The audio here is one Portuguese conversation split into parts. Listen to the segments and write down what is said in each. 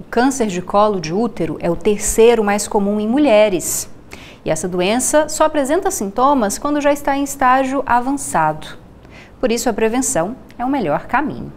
O câncer de colo de útero é o terceiro mais comum em mulheres. E essa doença só apresenta sintomas quando já está em estágio avançado. Por isso, a prevenção é o melhor caminho.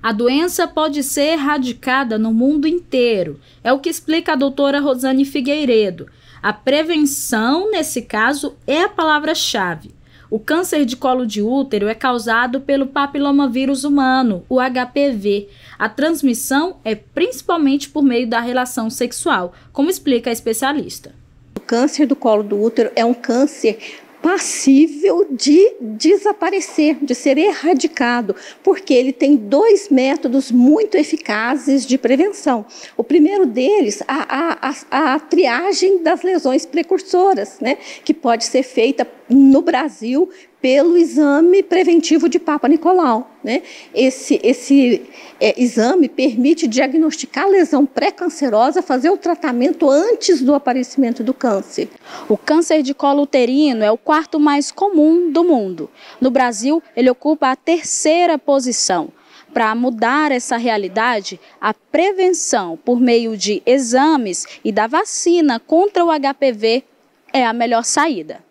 A doença pode ser erradicada no mundo inteiro, é o que explica a doutora Rosane Figueiredo. A prevenção, nesse caso, é a palavra-chave. O câncer de colo de útero é causado pelo papilomavírus humano, o HPV. A transmissão é principalmente por meio da relação sexual, como explica a especialista. O câncer do colo do útero é um câncer passível de desaparecer, de ser erradicado, porque ele tem dois métodos muito eficazes de prevenção. O primeiro deles, a, a, a, triagem das lesões precursoras, né, que pode ser feita no Brasil pelo exame preventivo de Papa Nicolau. Né? Esse, esse é, exame permite diagnosticar a lesão pré-cancerosa, fazer o tratamento antes do aparecimento do câncer. O câncer de colo uterino é o quarto mais comum do mundo. No Brasil, ele ocupa a terceira posição. Para mudar essa realidade, a prevenção por meio de exames e da vacina contra o HPV é a melhor saída.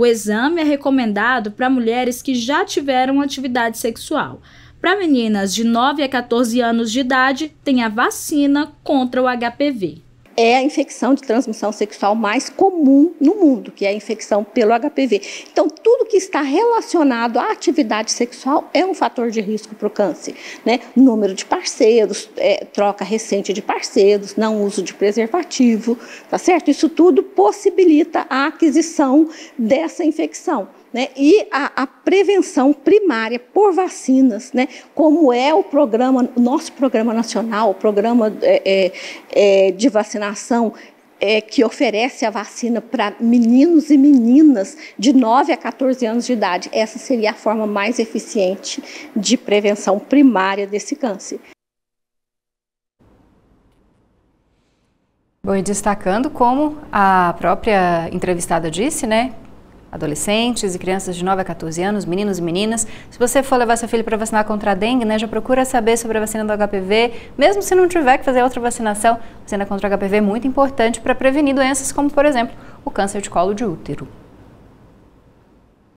O exame é recomendado para mulheres que já tiveram atividade sexual. Para meninas de 9 a 14 anos de idade, tem a vacina contra o HPV é a infecção de transmissão sexual mais comum no mundo, que é a infecção pelo HPV. Então, tudo que está relacionado à atividade sexual é um fator de risco para o câncer. Né? Número de parceiros, é, troca recente de parceiros, não uso de preservativo, tá certo? Isso tudo possibilita a aquisição dessa infecção né, e a, a, prevenção primária por vacinas, né, como é o programa, nosso programa nacional, o programa é, é, é de vacinação é, que oferece a vacina para meninos e meninas de 9 a 14 anos de idade. Essa seria a forma mais eficiente de prevenção primária desse câncer. Bom, e destacando como a própria entrevistada disse, né, adolescentes e crianças de 9 a 14 anos, meninos e meninas. Se você for levar seu filho para vacinar contra a dengue, né, já procura saber sobre a vacina do HPV, mesmo se não tiver que fazer outra vacinação. Vacina contra o HPV é muito importante para prevenir doenças como, por exemplo, o câncer de colo de útero.